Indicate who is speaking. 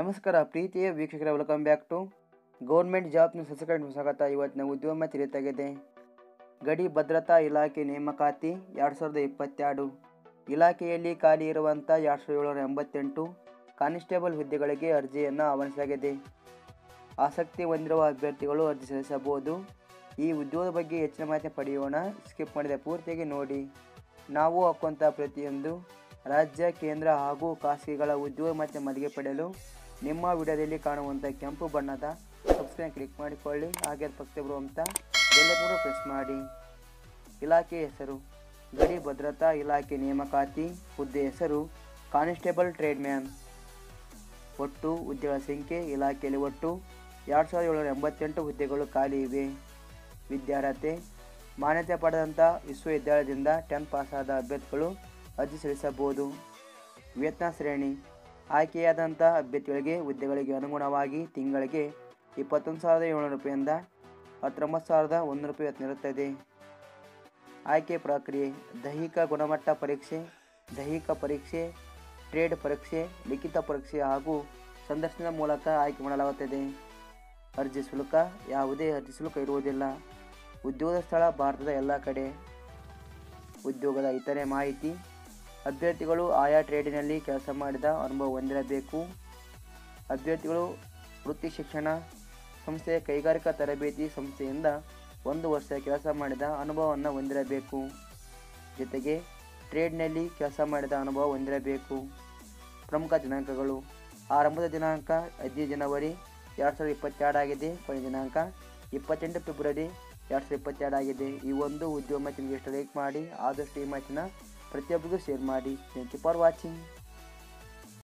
Speaker 1: ನಮಸ್ಕಾರ, ಪ್ರೀತಿಯ ವೀಕ್ಷಕರ ವೆಲ್ಕಮ್ ಬ್ಯಾಕ್ ಟು ಗೌರ್ಮೆಂಟ್ ಜಾಬ್ನ ಸಸಕರಣ ಸ್ವಾಗತ. ಇವತ್ತಿನ ಉದ್ಯಮ ತಿಳಿತಾಗಿದೆ ಗಡಿ ಭದ್ರತಾ ಇಲಾಖೆ ನೇಮಕಾತಿ ಎರಡು ಸಾವಿರದ ಇಪ್ಪತ್ತೆರಡು. ಇಲಾಖೆಯಲ್ಲಿ ಖಾಲಿ ಇರುವಂಥ ಎರಡು ಸಾವಿರದ ಏಳ್ನೂರ ಎಂಬತ್ತೆಂಟು ಕಾನಿಸ್ಟೇಬಲ್ ಹುದ್ದೆಗಳಿಗೆ ಅರ್ಜಿಯನ್ನು ಆಹ್ವಾನಿಸಲಾಗಿದೆ. ಆಸಕ್ತಿ ಹೊಂದಿರುವ ಅಭ್ಯರ್ಥಿಗಳು ಅರ್ಜಿ ಸಲ್ಲಿಸಬಹುದು. ಈ ಉದ್ಯೋಗದ ಬಗ್ಗೆ ಹೆಚ್ಚಿನ ಮಾಹಿತಿ ಪಡೆಯೋಣ. ಸ್ಕಿಪ್ ಮಾಡಿದ ಪೂರ್ತಿಯಾಗಿ ನೋಡಿ. ನಾವು ಹಾಕುವಂಥ ಪ್ರತಿಯೊಂದು ರಾಜ್ಯ, ಕೇಂದ್ರ ಹಾಗೂ ಖಾಸಗಿಗಳ ಉದ್ಯೋಗ ಮತ್ತು ಮದುವೆ ಪಡೆಯಲು ನಿಮ್ಮ ವಿಡಿಯೋದಲ್ಲಿ ಕಾಣುವಂಥ ಕೆಂಪು ಬಣ್ಣದ ಸಬ್ಸ್ಕ್ರೈಬ್ ಕ್ಲಿಕ್ ಮಾಡಿಕೊಳ್ಳಿ. ಹಾಗೆ ಪಕ್ಕ ಬರುವಂಥ ಬೆಲ್ಲನ್ನು ಪ್ರೆಸ್ ಮಾಡಿ. ಇಲಾಖೆ ಹೆಸರು, ಗಡಿ ಭದ್ರತಾ ಇಲಾಖೆ ನೇಮಕಾತಿ ಹುದ್ದೆ ಹೆಸರು ಟ್ರೇಡ್ ಮ್ಯಾನ್ ಒಟ್ಟು ಹುದ್ದೆಗಳ ಸಂಖ್ಯೆ, ಇಲಾಖೆಯಲ್ಲಿ ಒಟ್ಟು ಎರಡು ಸಾವಿರದ ಏಳ್ನೂರ ಎಂಬತ್ತೆಂಟು ಹುದ್ದೆಗಳು ಖಾಲಿ ಇವೆ. ವಿದ್ಯಾರ್ಹತೆ, ಮಾನ್ಯತೆ ಪಡೆದಂಥ ವಿಶ್ವವಿದ್ಯಾಲಯದಿಂದ ಟೆಂತ್ ಪಾಸಾದ ಅಭ್ಯರ್ಥಿಗಳು ಅರ್ಜಿ ಸಲ್ಲಿಸಬಹುದು ವೇತನ ಶ್ರೇಣಿ ಆಯ್ಕೆಯಾದಂಥ ಅಭ್ಯರ್ಥಿಗಳಿಗೆ ಹುದ್ದೆಗಳಿಗೆ ಅನುಗುಣವಾಗಿ ತಿಂಗಳಿಗೆ ಇಪ್ಪತ್ತೊಂದು ಸಾವಿರದ ಏಳ್ನೂರು ರೂಪಾಯಿಂದ ಹತ್ತೊಂಬತ್ತು ಸಾವಿರದ ಒಂದು ರೂಪಾಯಿ ವೇತನ ಇರುತ್ತದೆ ಆಯ್ಕೆ ಪ್ರಕ್ರಿಯೆ, ದೈಹಿಕ ಗುಣಮಟ್ಟ ಪರೀಕ್ಷೆ, ದೈಹಿಕ ಪರೀಕ್ಷೆ, ಟ್ರೇಡ್ ಪರೀಕ್ಷೆ, ಲಿಖಿತ ಪರೀಕ್ಷೆ ಹಾಗೂ ಸಂದರ್ಶನದ ಮೂಲಕ ಆಯ್ಕೆ ಮಾಡಲಾಗುತ್ತದೆ. ಅರ್ಜಿ ಶುಲ್ಕ, ಯಾವುದೇ ಅರ್ಜಿ ಶುಲ್ಕ ಇರುವುದಿಲ್ಲ. ಉದ್ಯೋಗ ಸ್ಥಳ ಭಾರತದ ಎಲ್ಲ ಕಡೆ. ಉದ್ಯೋಗದ ಇತರೆ ಮಾಹಿತಿ ಅಭ್ಯರ್ಥಿಗಳು ಆಯಾ ಟ್ರೇಡಿನಲ್ಲಿ ಕೆಲಸ ಮಾಡಿದ ಅನುಭವ ಹೊಂದಿರಬೇಕು. ಅಭ್ಯರ್ಥಿಗಳು ವೃತ್ತಿ ಶಿಕ್ಷಣ ಸಂಸ್ಥೆಯ ಕೈಗಾರಿಕಾ ತರಬೇತಿ ಸಂಸ್ಥೆಯಿಂದ ಒಂದು ವರ್ಷ ಕೆಲಸ ಮಾಡಿದ ಅನುಭವವನ್ನು ಹೊಂದಿರಬೇಕು. ಜೊತೆಗೆ ಟ್ರೇಡ್ನಲ್ಲಿ ಕೆಲಸ ಮಾಡಿದ ಅನುಭವ ಹೊಂದಿರಬೇಕು. ಪ್ರಮುಖ ದಿನಾಂಕಗಳು. ಆರಂಭದ ದಿನಾಂಕ ಹದಿನೈದು ಜನವರಿ ಎರಡು ಸಾವಿರದ ಇಪ್ಪತ್ತೆರಡಾಗಿದೆ ಕೊನೆಯ ದಿನಾಂಕ ಇಪ್ಪತ್ತೆಂಟು ಫೆಬ್ರವರಿ ಎರಡು ಸಾವಿರದ ಇಪ್ಪತ್ತೆರಡಾಗಿದೆ ಈ ಒಂದು ಉದ್ಯಮ ಮಾಹಿತಿ ಲೈಕ್ ಮಾಡಿ, ಆದಷ್ಟು ಈ ಮಾಹಿತಿನ ಪ್ರತಿಯೊಬ್ಬರಿಗೂ ಶೇರ್ ಮಾಡಿ. Thank you for watching